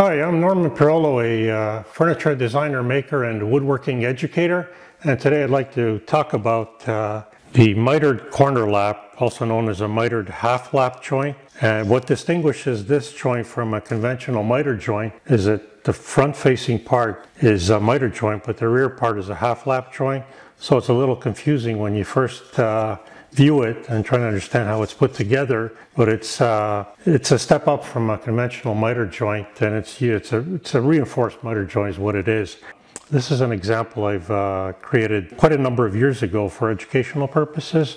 Hi, I'm Norman Pirollo, a uh, furniture designer, maker, and woodworking educator. And today I'd like to talk about uh, the mitered corner lap, also known as a mitered half lap joint. And what distinguishes this joint from a conventional miter joint is that the front facing part is a miter joint, but the rear part is a half lap joint. So it's a little confusing when you first uh, view it and try to understand how it's put together. But it's uh, it's a step up from a conventional miter joint, and it's it's a it's a reinforced miter joint is what it is. This is an example I've uh, created quite a number of years ago for educational purposes.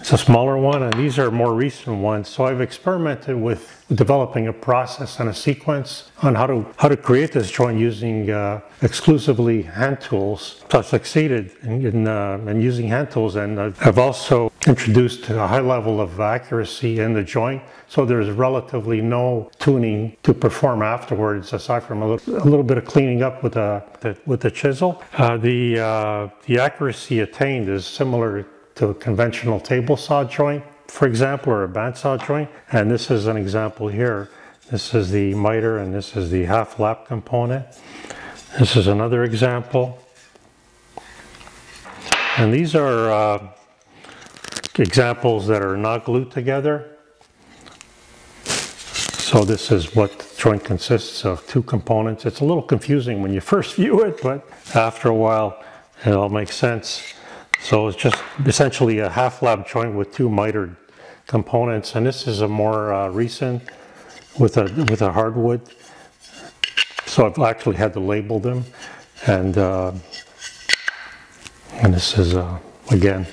It's a smaller one, and these are more recent ones. So I've experimented with developing a process and a sequence on how to how to create this joint using uh, exclusively hand tools. So I've succeeded in, in, uh, in using hand tools, and I've also introduced a high level of accuracy in the joint. So there's relatively no tuning to perform afterwards, aside from a little, a little bit of cleaning up with a with the chisel. Uh, the uh, the accuracy attained is similar to a conventional table saw joint, for example, or a bandsaw joint. And this is an example here. This is the miter and this is the half lap component. This is another example. And these are uh, examples that are not glued together. So this is what the joint consists of, two components. It's a little confusing when you first view it, but after a while it all makes sense. So it's just essentially a half lap joint with two mitered components. And this is a more uh, recent with a, with a hardwood. So I've actually had to label them. And, uh, and this is, uh, again,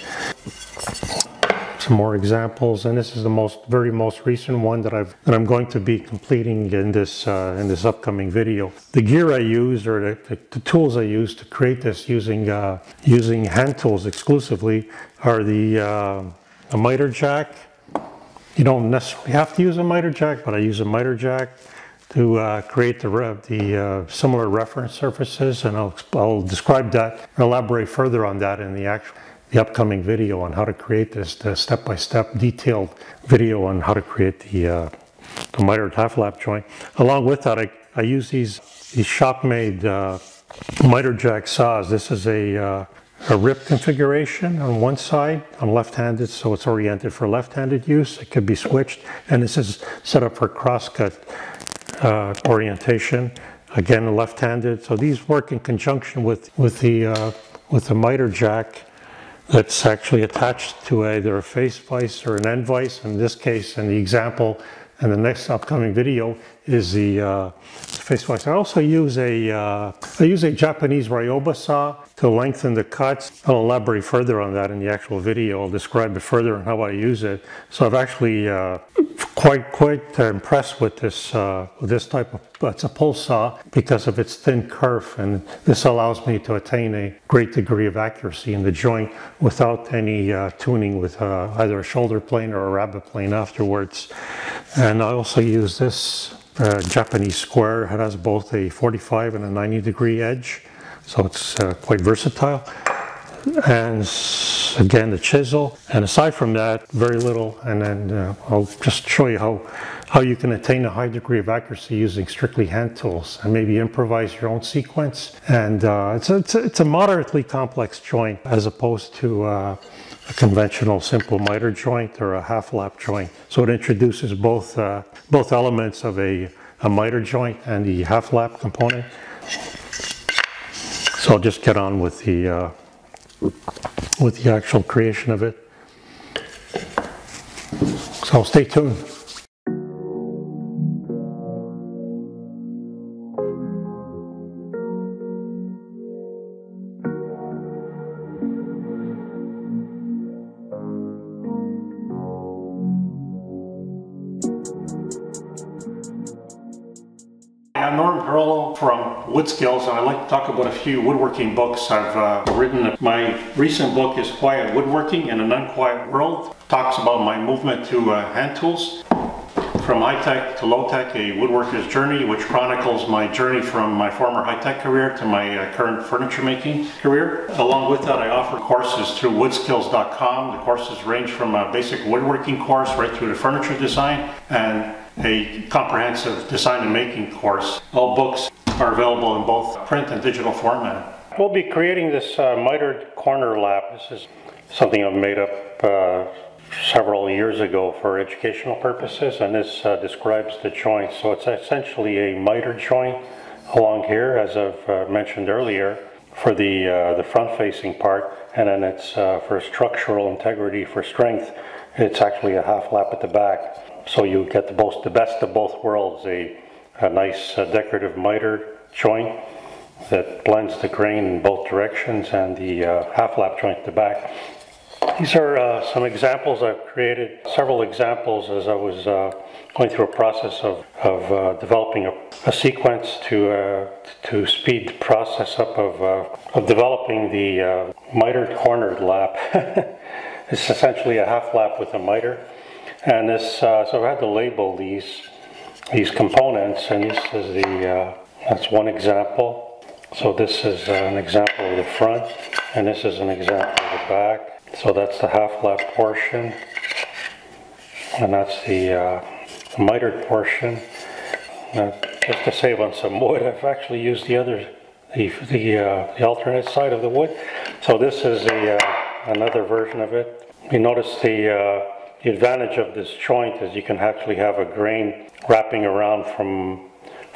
some more examples, and this is the most, very most recent one that I've that I'm going to be completing in this uh, in this upcoming video. The gear I use, or the, the, the tools I use to create this using uh, using hand tools exclusively, are the uh, a miter jack. You don't necessarily have to use a miter jack, but I use a miter jack to uh, create the, the uh, similar reference surfaces, and I'll, I'll describe that, elaborate further on that in the actual the upcoming video on how to create this, the step-by-step -step detailed video on how to create the, uh, the miter half lap joint. Along with that, I, I use these, these shop-made uh, miter jack saws. This is a, uh, a rip configuration on one side. I'm left-handed, so it's oriented for left-handed use. It could be switched, and this is set up for crosscut uh, orientation. Again, left-handed. So these work in conjunction with with the uh, with the miter jack that's actually attached to either a face vise or an end vise. In this case, in the example, and the next upcoming video is the uh, face vise. I also use a uh, I use a Japanese Ryoba saw to lengthen the cuts. I'll elaborate further on that in the actual video. I'll describe it further and how I use it. So I've actually uh, quite quite impressed with this uh, with this type of it's a pull saw because of its thin kerf and this allows me to attain a great degree of accuracy in the joint without any uh, tuning with uh, either a shoulder plane or a rabbet plane afterwards. And I also use this uh, Japanese square. It has both a 45 and a 90 degree edge, so it's uh, quite versatile. And again, the chisel. And aside from that, very little. And then uh, I'll just show you how, how you can attain a high degree of accuracy using strictly hand tools and maybe improvise your own sequence. And uh, it's, a, it's, a, it's, a, moderately complex joint as opposed to uh, a conventional simple miter joint or a half lap joint. So it introduces both, uh, both elements of a, a miter joint and the half lap component. So I'll just get on with the, uh, with the actual creation of it. So stay tuned. Wood Skills and I'd like to talk about a few woodworking books I've uh, written. My recent book is Quiet Woodworking in an Unquiet World. It talks about my movement to uh, hand tools from high-tech to low-tech, a woodworker's journey, which chronicles my journey from my former high-tech career to my uh, current furniture making career. Along with that, I offer courses through woodskills.com. The courses range from a basic woodworking course right through to furniture design and a comprehensive design and making course. All books are available in both print and digital format. We'll be creating this uh, mitered corner lap. This is something I've made up uh, several years ago for educational purposes, and this uh, describes the joint. So it's essentially a miter joint along here, as I've uh, mentioned earlier, for the, uh, the front-facing part, and then it's uh, for structural integrity, for strength, it's actually a half lap at the back. So you get the, both, the best of both worlds, a, a nice uh, decorative miter joint that blends the grain in both directions and the uh, half lap joint at the back. These are uh, some examples I've created, several examples as I was uh, going through a process of, of uh, developing a, a, sequence to, uh, to speed the process up of, of developing the mitered cornered lap. it's essentially a half lap with a miter. And this, so I've had to label these, these components, and this is the, that's one example. So this is an example of the front, and this is an example of the back. So that's the half lap portion, and that's the uh, mitered portion. Now, just to save on some wood, I've actually used the other, the the, uh, the alternate side of the wood. So this is a uh, another version of it. You notice the uh, the advantage of this joint is you can actually have a grain wrapping around from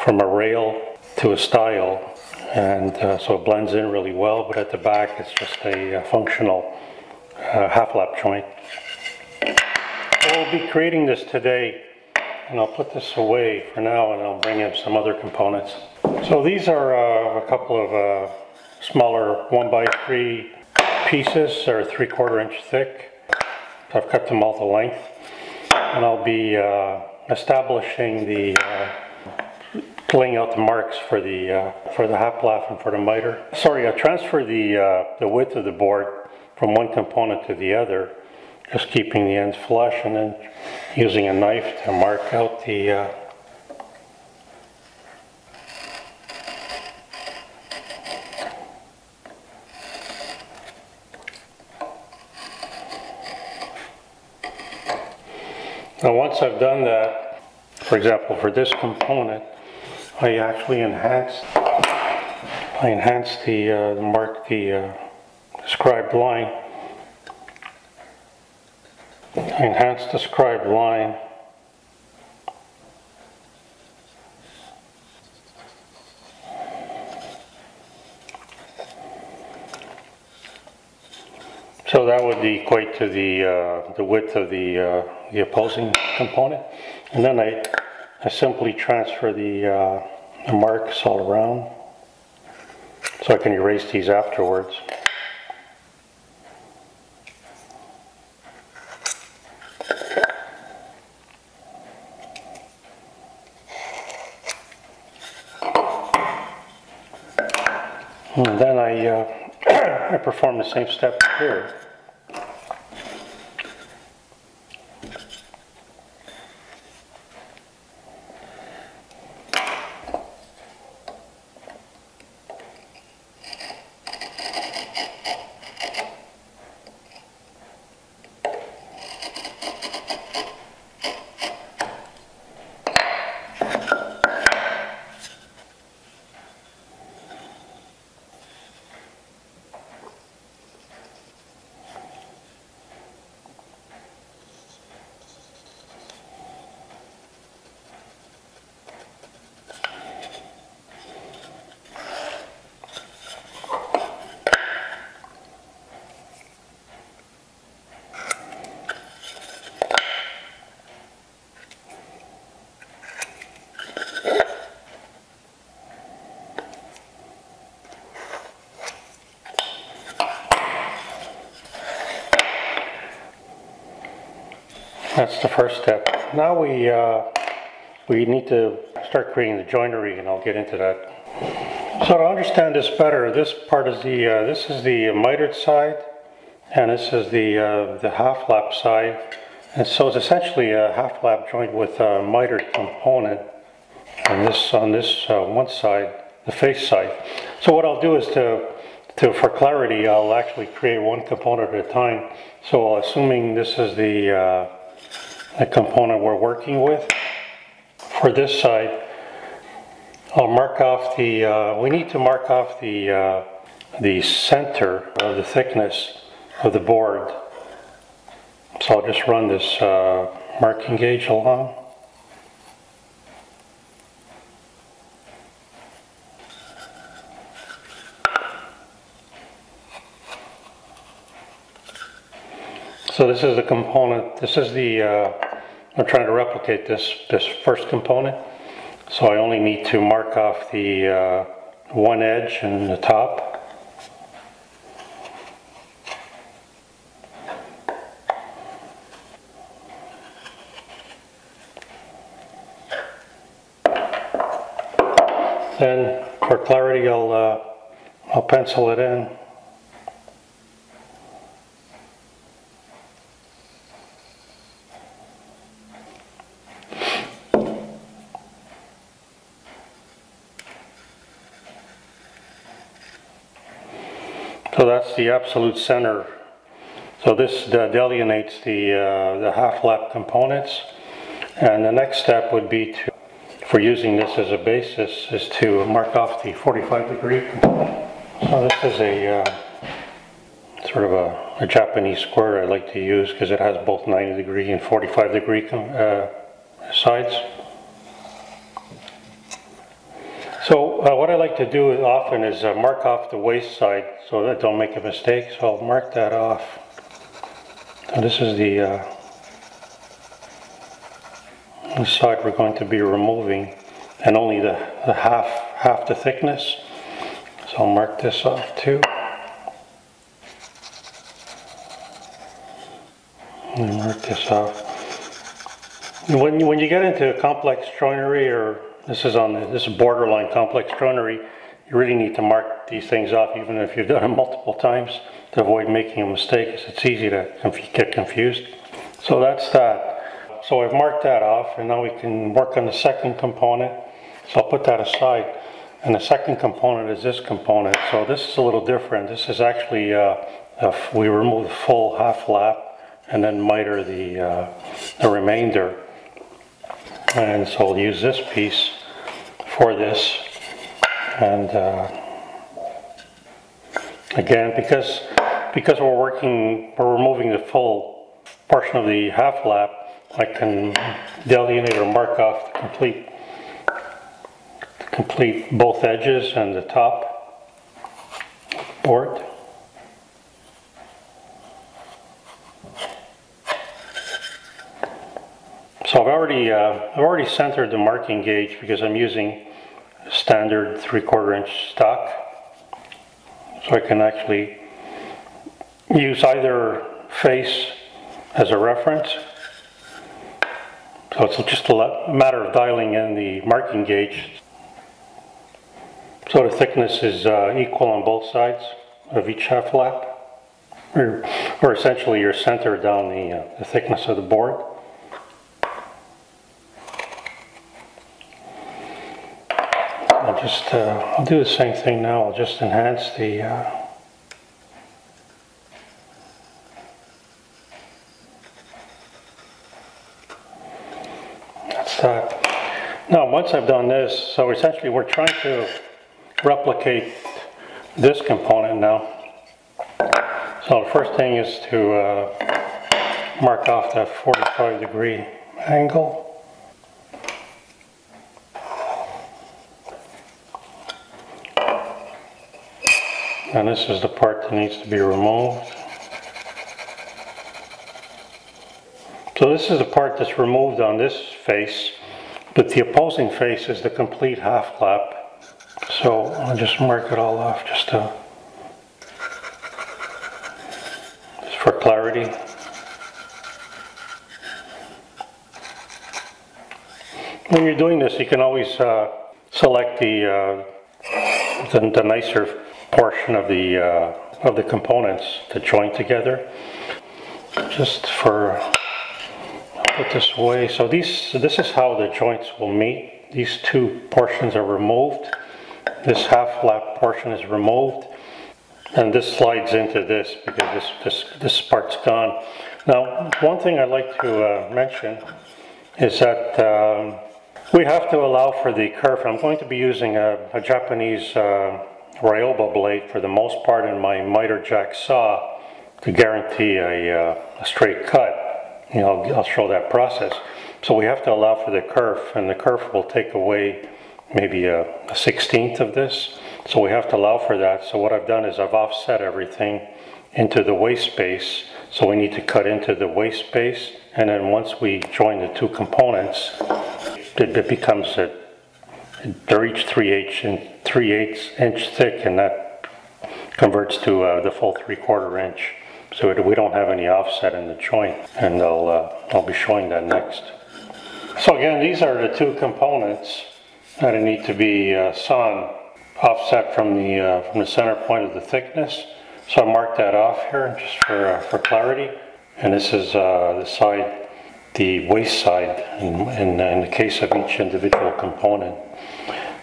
from a rail to a stile, and uh, so it blends in really well. But at the back, it's just a uh, functional uh, half lap joint. We'll be creating this today and I'll put this away for now and I'll bring in some other components. So these are uh, a couple of uh, smaller one by three pieces, or three quarter inch thick. I've cut them all to length and I'll be uh, establishing the uh, laying out the marks for the uh, for the half lap and for the miter. Sorry, I transfer the uh, the width of the board from one component to the other, just keeping the ends flush and then using a knife to mark out the Now once I've done that, for example, for this component, I actually enhance, I enhance the, uh, mark the uh, scribed line. Enhance the scribed line. So that would be equate to the uh, the width of the uh, the opposing component, and then I I simply transfer the, uh, the marks all around, so I can erase these afterwards. And then Uh, I perform the same step here. That's the first step. Now we, uh, we need to start creating the joinery and I'll get into that. So to understand this better, this part is the, uh, this is the mitered side and this is the, uh, the half lap side. And so it's essentially a half lap joint with a mitered component and this on this uh, one side, the face side. So what I'll do is to, to, for clarity, I'll actually create one component at a time. So assuming this is the uh, the component we're working with. for this side, I'll mark off the, uh, we need to mark off the, uh, the center of the thickness of the board. So I'll just run this uh, marking gauge along. So this is the component, this is the, uh, I'm trying to replicate this, this first component. So I only need to mark off the uh, one edge and the top. Then for clarity, I'll, uh, I'll pencil it in. So that's the absolute center. So this delineates the, uh, the half lap components. And the next step would be to, for using this as a basis, is to mark off the 45 degree component. So this is a uh, sort of a, a, Japanese square I like to use because it has both 90 degree and 45 degree uh, sides. So uh, what I like to do often is uh, mark off the waste side so that I don't make a mistake. So I'll mark that off. This is the, uh, the side we're going to be removing and only the, the half, half the thickness. So I'll mark this off too. And mark this off. When you, when you get into a complex joinery or this is on this is borderline complex joinery. You really need to mark these things off even if you've done it multiple times to avoid making a mistake it's easy to conf get confused. So that's that. So I've marked that off and now we can work on the second component. So I'll put that aside. And the second component is this component. So this is a little different. This is actually, uh, we remove the full half lap and then miter the, uh, the remainder. And so I'll use this piece for this. And uh, again, because, because we're working, we're removing the full portion of the half lap, I can delineate or mark off the complete, complete both edges and the top board. So I've already, uh, I've already centered the marking gauge because I'm using standard three quarter inch stock. So I can actually use either face as a reference. So it's just a matter of dialing in the marking gauge. So the thickness is uh, equal on both sides of each half lap. Or, or essentially you're centered down the, uh, the thickness of the board. I'll just, uh, I'll do the same thing now. I'll just enhance the, uh, that's that. Now, once I've done this, so essentially we're trying to replicate this component now. So the first thing is to uh, mark off that 45 degree angle. And this is the part that needs to be removed. So this is the part that's removed on this face, but the opposing face is the complete half lap. So I'll just mark it all off just to, just for clarity. When you're doing this, you can always uh, select the, uh, the, the nicer portion of the uh, of the components to join together. Just for put this away. So these this is how the joints will meet. These two portions are removed. This half lap portion is removed, and this slides into this because this this this part's gone. Now, one thing I'd like to uh, mention is that um, We have to allow for the kerf. I'm going to be using a, a Japanese uh, Ryoba blade for the most part in my miter jack saw to guarantee a, uh, a straight cut. You know, I'll show that process. So we have to allow for the kerf, and the kerf will take away maybe a, a 16th of this. So we have to allow for that. So what I've done is I've offset everything into the waste space. So we need to cut into the waste space, and then once we join the two components, it, it becomes a, they're each 3 eighths and 3 eighths inch thick and that converts to uh, the full 3 quarter inch. So it, we don't have any offset in the joint and I'll, uh, I'll be showing that next. So again, these are the two components that need to be uh, sawn offset from the, uh, from the center point of the thickness. So I marked that off here just for, uh, for clarity. And this is uh, the side the waste side in, in, in, the case of each individual component.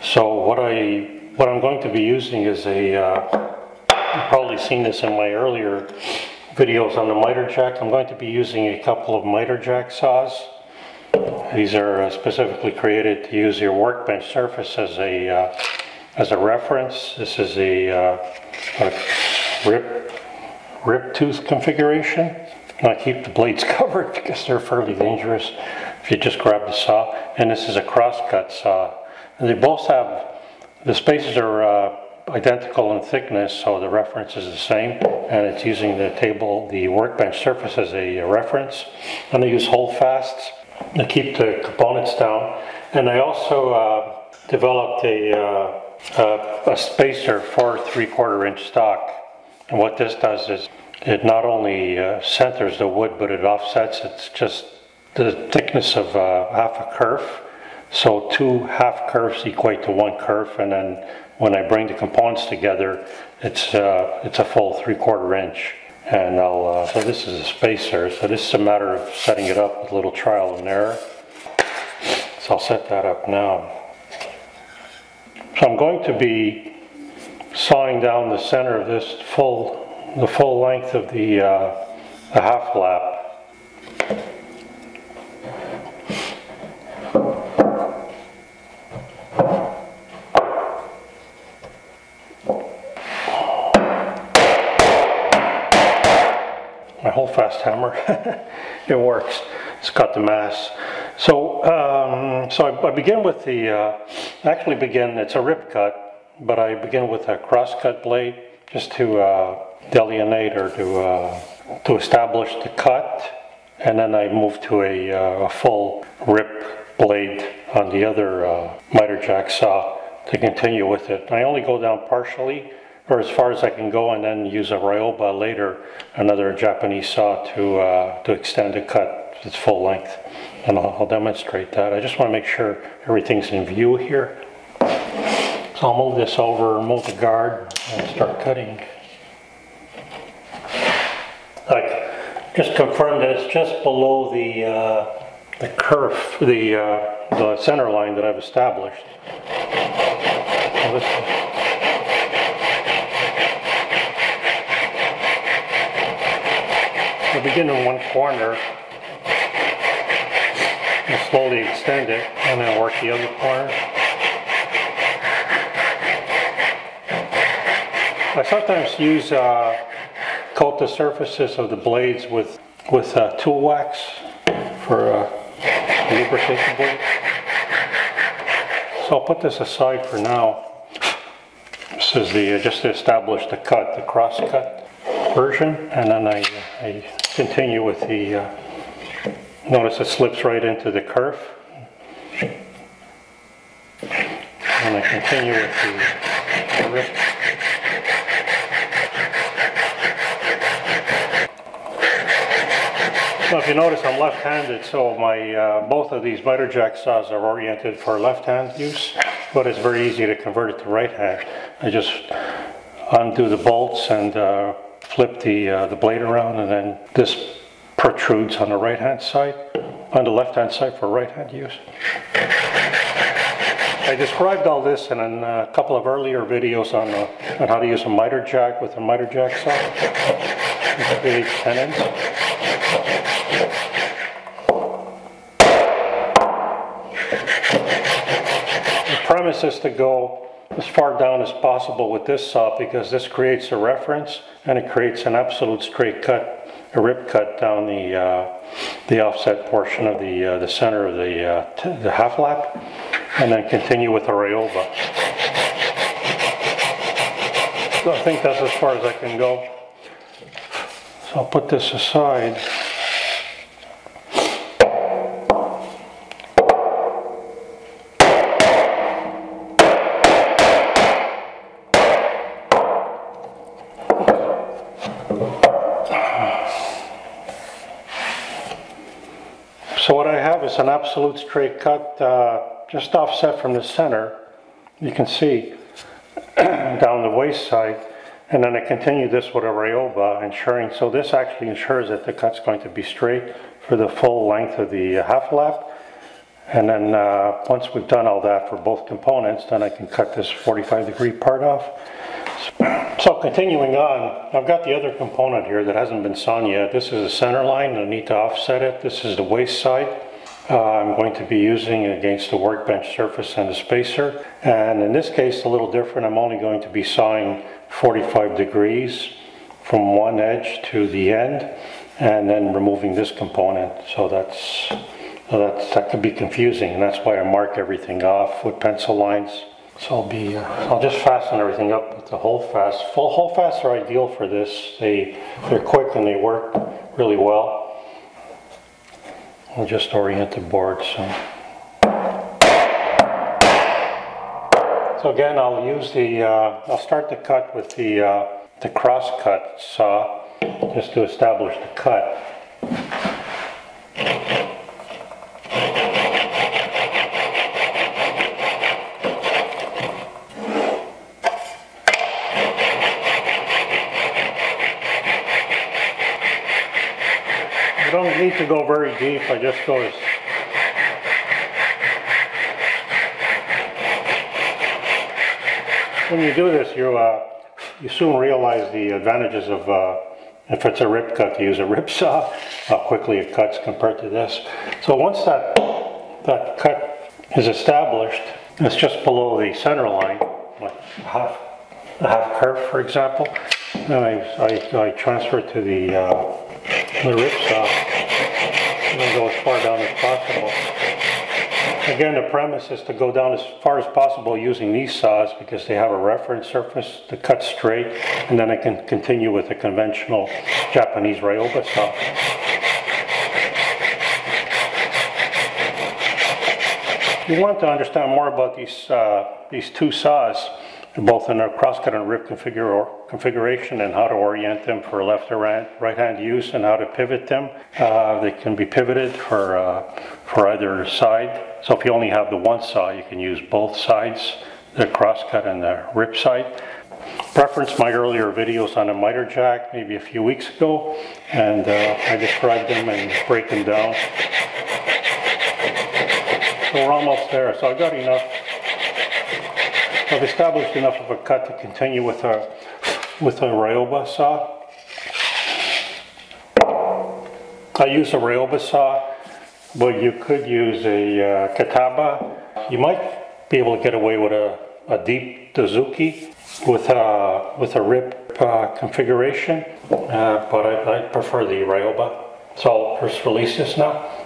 So what I what I'm going to be using is a uh, you've probably seen this in my earlier videos on the miter jack. I'm going to be using a couple of miter jack saws. These are uh, specifically created to use your workbench surface as a uh, as a reference. This is a, uh, a rip rip tooth configuration. I keep the blades covered because they're fairly dangerous if you just grab the saw. And this is a crosscut saw. They both have, the spaces are uh, identical in thickness, so the reference is the same. And it's using the table, the workbench surface as a reference. And I use holdfasts to keep the components down. And I also uh, developed a, uh, a spacer for three quarter inch stock. And what this does is it not only uh, centers the wood, but it offsets. It's just the thickness of uh, half a kerf. So two half kerfs equate to one kerf, and then when I bring the components together, it's uh, it's a full three quarter inch. And I'll uh, so this is a spacer. So this is a matter of setting it up with a little trial and error. So I'll set that up now. So I'm going to be sawing down the center of this full the full length of the, uh, the half lap. Hammer, it works. It's got the mass. So, um, so I, I, begin with the, uh, actually begin, it's a rip cut, but I begin with a cross cut blade just to uh, delineate or to, uh, to establish the cut. And then I move to a, uh, a full rip blade on the other uh, miter jack saw to continue with it. I only go down partially or as far as I can go and then use a Ryoba later, another Japanese saw to, uh, to extend the cut to its full length. And I'll, I'll, demonstrate that. I just want to make sure everything's in view here. So I'll move this over, move the guard, and start cutting. Like, just confirm that it's just below the, uh, the kerf, the, uh, the center line that I've established. I begin in one corner and slowly extend it and then work the other corner. I sometimes use uh, coat the surfaces of the blades with, with uh, tool wax for uh, blade. So I'll put this aside for now. This is the, uh, just to establish the cut, the cross cut version, and then I, I continue with the, uh, notice it slips right into the kerf. And I continue with the, rip. Well, if you notice, I'm left-handed, so my uh, both of these miter jack saws are oriented for left-hand use, but it's very easy to convert it to right-hand. I just undo the bolts and uh, flip the uh, the blade around, and then this protrudes on the right-hand side, on the left-hand side for right-hand use. I described all this in a couple of earlier videos on, uh, on how to use a miter jack with a miter jack saw. 10 inch. premise is to go as far down as possible with this saw because this creates a reference and it creates an absolute straight cut, a rip cut down the uh, the offset portion of the uh, the center of the uh, the half lap, and then continue with the Ryoba. So I think that's as far as I can go. So I'll put this aside. So an absolute straight cut, uh, just offset from the center. You can see down the waste side. And then I continue this with a Ryoba, ensuring, so this actually ensures that the cut's going to be straight for the full length of the half lap. And then uh, once we've done all that for both components, then I can cut this 45 degree part off. So continuing on, I've got the other component here that hasn't been sawn yet. This is the center line, I need to offset it. This is the waste side. Uh, I'm going to be using against the workbench surface and the spacer. And in this case, a little different. I'm only going to be sawing 45 degrees from one edge to the end and then removing this component. So that's, so that's that could be confusing and that's why I mark everything off with pencil lines. So I'll be, uh, I'll just fasten everything up with the Holdfast. Full Holdfasts are ideal for this. They, they're quick and they work really well. I'll just orient the board so. So again, I'll use the, uh, I'll start the cut with the, uh, the cross cut saw just to establish the cut. I don't need to go very deep, I just go as when you do this, you uh, you soon realize the advantages of uh, if it's a rip cut to use a rip saw, how quickly it cuts compared to this. So once that that cut is established, it's just below the center line, like half a half kerf, for example. Then I, I, I transfer to the uh, the rip saw and then go as far down as possible. Again, the premise is to go down as far as possible using these saws because they have a reference surface to cut straight, and then I can continue with a conventional Japanese Ryoba saw. You want to understand more about these, uh, these two saws, both in a crosscut and rip configuration and how to orient them for left or right, right hand use and how to pivot them. Uh, they can be pivoted for, uh, for either side. So if you only have the one saw, you can use both sides, the crosscut and the rip side. Reference my earlier videos on a miter jack maybe a few weeks ago and uh, I described them and break them down. So we're almost there. So I've got enough I've established enough of a cut to continue with our, with a Ryoba saw. I use a Ryoba saw, but you could use a uh, Kataba. You might be able to get away with a, a deep Dozuki with a with a rip uh, configuration, uh, but I, I prefer the Ryoba. So I'll just release this now.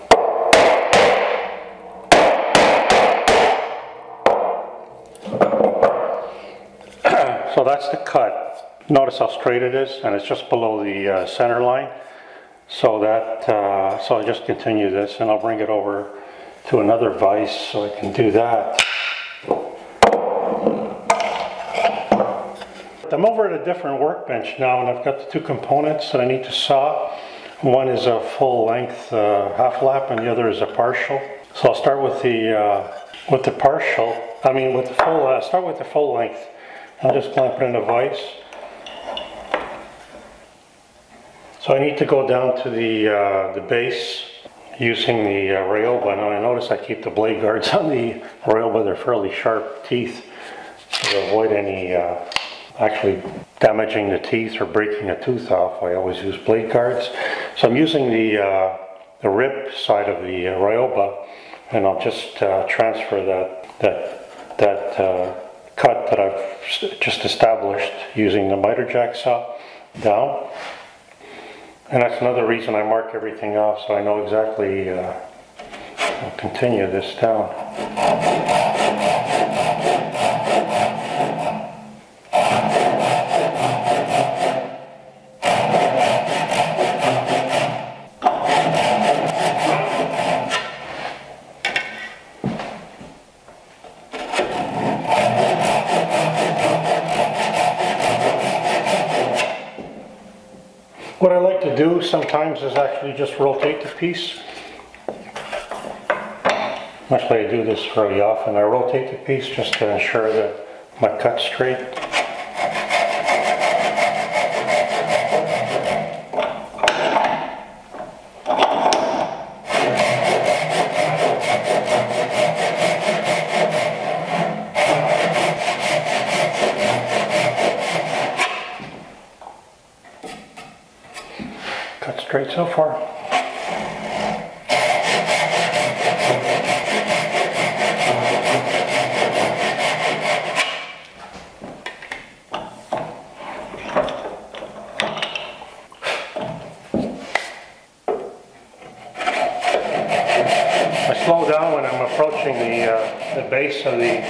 That's the cut. Notice how straight it is, and it's just below the uh, center line. So that, uh, so I'll just continue this, and I'll bring it over to another vise so I can do that. I'm over at a different workbench now, and I've got the two components that I need to saw. One is a full length uh, half lap, and the other is a partial. So I'll start with the uh, with the partial. I mean, with the full. Uh, start with the full length. I'll just clamp it in a vise. So I need to go down to the, uh, the base using the uh, Ryoba. Now I notice I keep the blade guards on the Ryoba, they're fairly sharp teeth to avoid any uh, actually damaging the teeth or breaking a tooth off. I always use blade guards. So I'm using the, uh, the rip side of the uh, Ryoba and I'll just uh, transfer that, that that uh, cut that I've just established using the miter jack saw down. And that's another reason I mark everything off so I know exactly, uh, I'll continue this down. What I like to do sometimes is actually just rotate the piece. Actually, I do this fairly often. I rotate the piece just to ensure that my cut's straight. Cut straight so far. I slow down when I'm approaching the, the base of the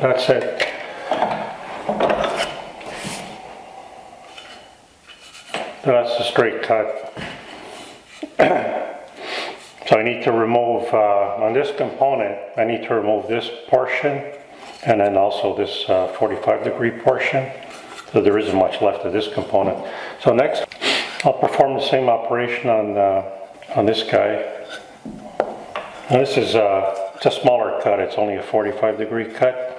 That's it. That's a straight cut. So I need to remove, uh, on this component, I need to remove this portion and then also this uh, 45 degree portion. So there isn't much left of this component. So next, I'll perform the same operation on, uh, on this guy. Now this is, uh, it's a smaller cut, it's only a 45 degree cut.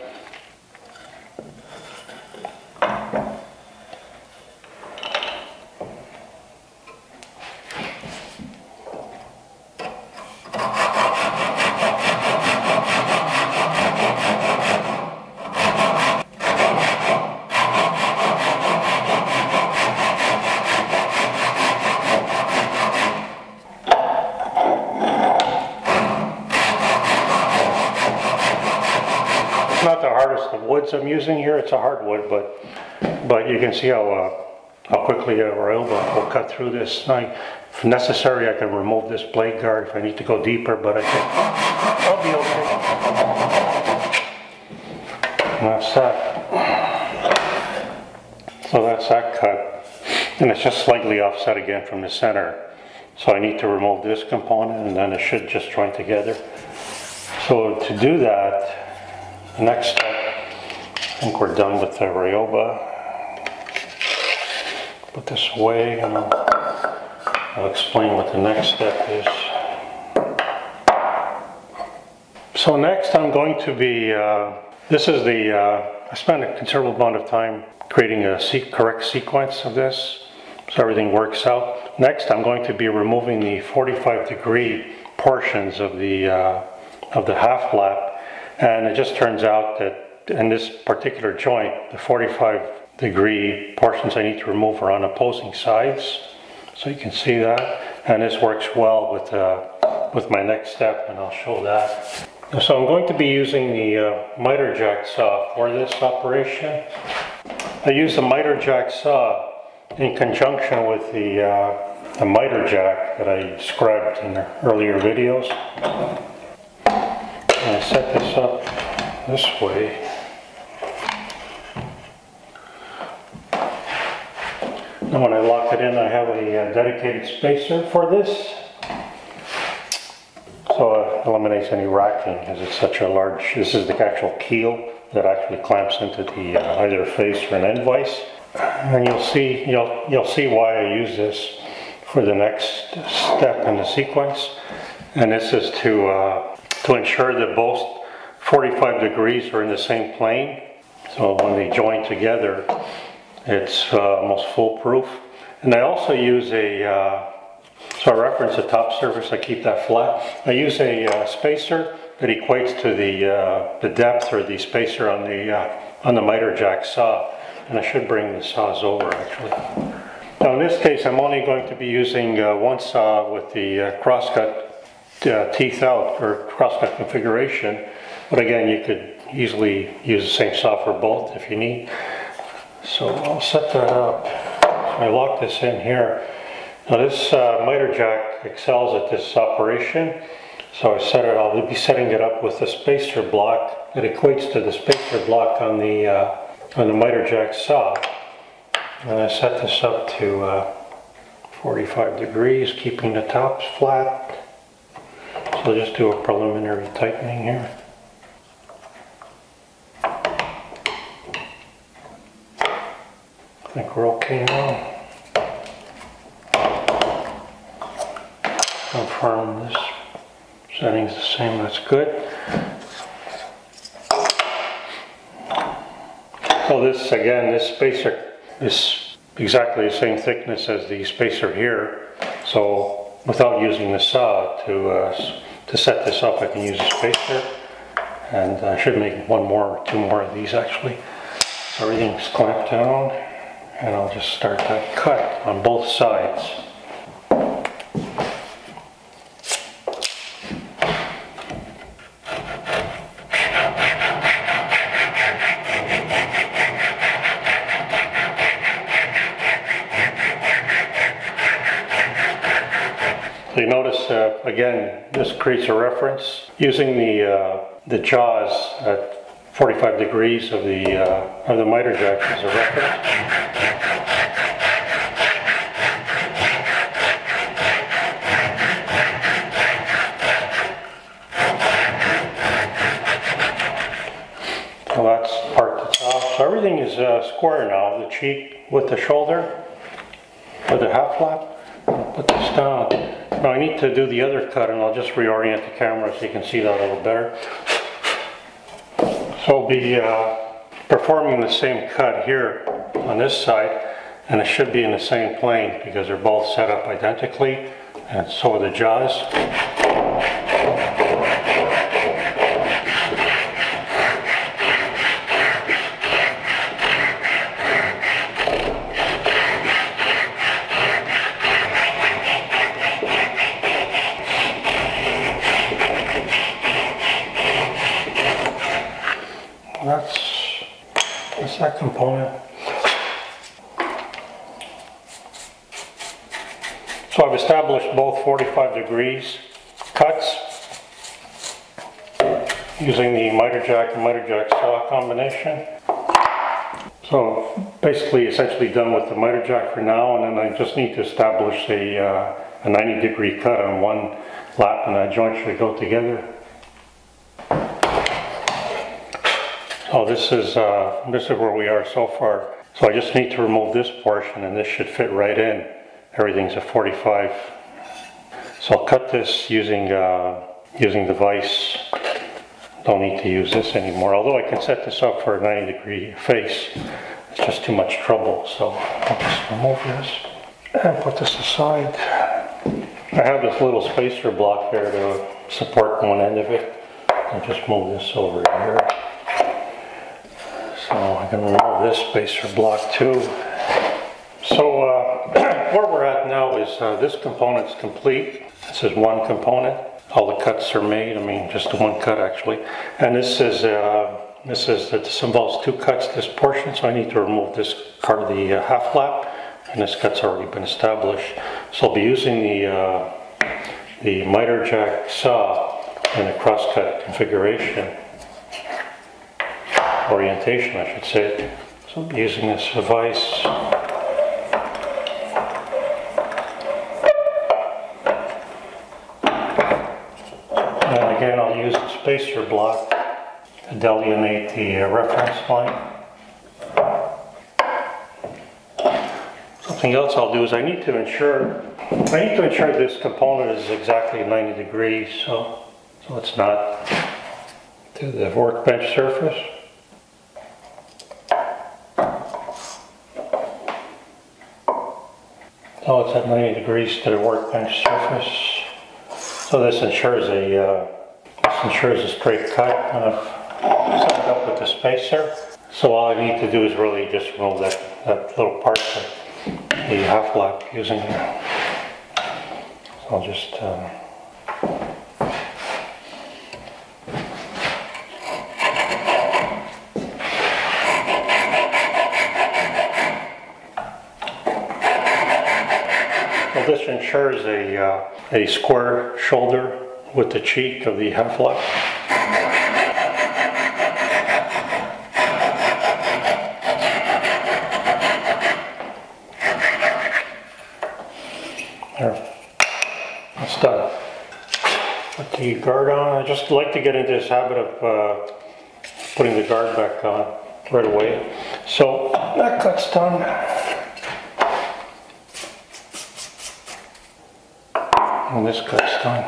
It's not the hardest of woods I'm using here, it's hardwood, but, but you can see how, uh, how quickly a rail will cut through this. I- If necessary, I can remove this blade guard if I need to go deeper, but I think I'll be okay. That's that. So that's that cut. And it's just slightly offset again from the center. So I need to remove this component and then it should just join together. So to do that, the next step, I think we're done with the Ryoba. Put this away and I'll, I'll explain what the next step is. So next I'm going to be, uh, this is the, uh, I spent a considerable amount of time creating a se- correct sequence of this so everything works out. Next I'm going to be removing the 45 degree portions of the, uh, of the half lap and it just turns out that in this particular joint, the 45 degree portions I need to remove are on opposing sides. So you can see that. And this works well with, uh, with my next step and I'll show that. So I'm going to be using the uh, miter jack saw for this operation. I use the miter jack saw in conjunction with the, uh, the miter jack that I described in the earlier videos. And I set this up this way. And when I lock it in, I have a uh, dedicated spacer for this. So it eliminates any racking because it's such a large, this is the actual keel that actually clamps into the uh, either face or an end vise. And you'll see, you'll, you'll see why I use this for the next step in the sequence. And this is to, uh, to ensure that both 45 degrees are in the same plane. So when they join together, it's uh, almost foolproof. And I also use a, uh, so I reference the top surface, I keep that flat. I use a uh, spacer that equates to the, uh, the depth or the spacer on the, uh, on the miter jack saw. And I should bring the saws over actually. Now in this case, I'm only going to be using uh, one saw with the crosscut teeth out or crosscut configuration. But again, you could easily use the same saw for both if you need. So I'll set that up. I lock this in here. Now this uh, miter jack excels at this operation. So I set it, I'll be setting it up with a spacer block. It equates to the spacer block on the, uh, on the miter jack saw. And I set this up to uh, 45 degrees, keeping the tops flat. So I'll just do a preliminary tightening here. I think we're okay now. Confirm this setting's the same, that's good. So this, again, this spacer is exactly the same thickness as the spacer here. So without using the saw to, uh, to set this up, I can use a spacer. And I should make one more, two more of these actually. So everything's clamped down and I'll just start that cut on both sides. So you notice, uh, again, this creates a reference. Using the, uh, the jaws at 45 degrees of the, uh, of the miter jack as a reference. So that's part that's off. So everything is uh, square now. The cheek with the shoulder, with the half lap. Put this down. Now I need to do the other cut and I'll just reorient the camera so you can see that a little better. So I'll be uh, performing the same cut here on this side and it should be in the same plane because they're both set up identically and so are the jaws. That's, that's that component. So I've established both 45 degrees cuts using the miter jack and miter jack saw combination. So basically essentially done with the miter jack for now and then I just need to establish a, uh, a 90 degree cut on one lap and that joint should go together. Oh, this is, uh, this is where we are so far. So I just need to remove this portion and this should fit right in. Everything's a 45. So I'll cut this using, uh, using the vise. Don't need to use this anymore, although I can set this up for a 90 degree face. It's just too much trouble, so I'll just remove this and put this aside. I have this little spacer block here to support one end of it. I'll just move this over here. So I can remove this spacer block too. So uh, where we're at now is uh, this component's complete. This is one component. All the cuts are made. I mean, just one cut actually. And this is uh, this is this involves two cuts. This portion, so I need to remove this part of the uh, half lap, and this cut's already been established. So I'll be using the uh, the miter jack saw in a crosscut configuration orientation, I should say. So using this device. And again, I'll use the spacer block to delineate the uh, reference line. Something else I'll do is I need to ensure, I need to ensure this component is exactly 90 degrees, so, so it's not to the workbench surface. So it's at 90 degrees to the workbench surface. So this ensures a, uh, this ensures a straight cut. I've set it up with the spacer. So all I need to do is really just remove that, that little part that the half lap using. So I'll just um, Well, this ensures a, uh, a square shoulder with the cheek of the half. There. That's done. Put the guard on. I just like to get into this habit of uh, putting the guard back on right away. So that cut's done. And this cut's done.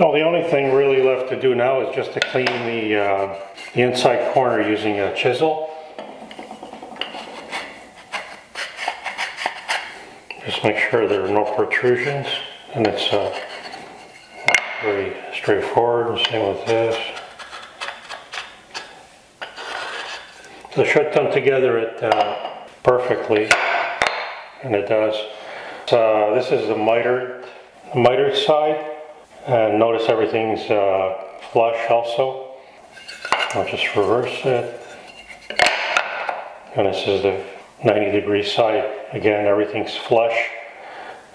No, the only thing really left to do now is just to clean the, uh, the inside corner using a chisel. Just make sure there are no protrusions and it's uh, very straightforward same with this. So should come together it uh, perfectly and it does. Uh, this is the mitered, the mitered side and notice everything's uh, flush also. I'll just reverse it. And this is the 90 degree side. Again, everything's flush.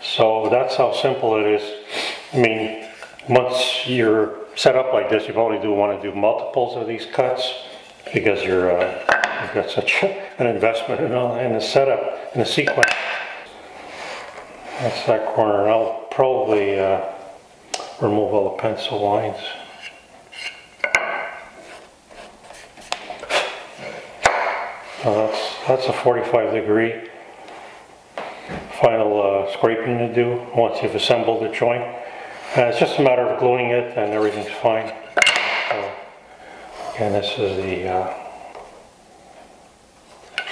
So that's how simple it is. I mean, once you're set up like this, you probably do want to do multiples of these cuts because you're, uh, you've got such an investment in, all, in the setup, in the sequence. That's that corner. I'll probably uh, remove all the pencil lines. Now that's, that's a 45 degree final uh, scraping to do once you've assembled the joint. It's just a matter of gluing it and everything's fine. So, again, this is the, uh,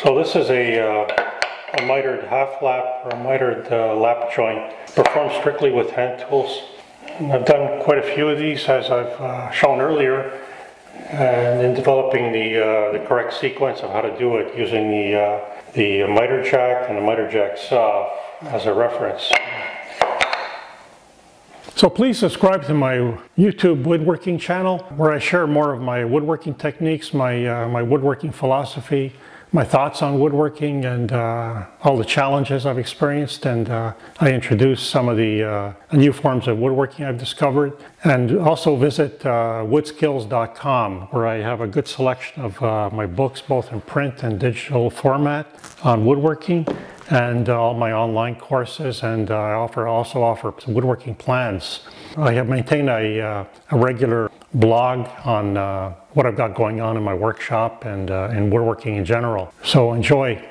so this is a, uh, a mitered half lap or a mitered uh, lap joint performed strictly with hand tools. And I've done quite a few of these as I've uh, shown earlier and in developing the, uh, the correct sequence of how to do it using the, uh, the miter jack and the miter jack saw as a reference. So please subscribe to my YouTube woodworking channel where I share more of my woodworking techniques, my, uh, my woodworking philosophy, my thoughts on woodworking and uh, all the challenges I've experienced. And uh, I introduce some of the uh, new forms of woodworking I've discovered. And also visit uh, woodskills.com where I have a good selection of uh, my books both in print and digital format on woodworking and uh, all my online courses. And I offer also offer woodworking plans. I have maintained a, a regular blog on uh, what I've got going on in my workshop and uh, in woodworking in general. So enjoy.